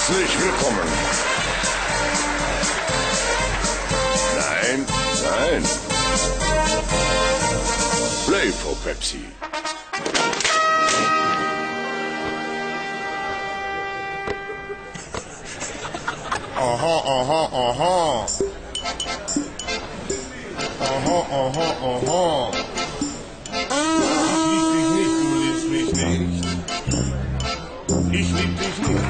Herzlich willkommen. Nein, nein. Play for Pepsi. Aha, aha, aha. Aha, aha, aha. Ich lieb dich nicht, du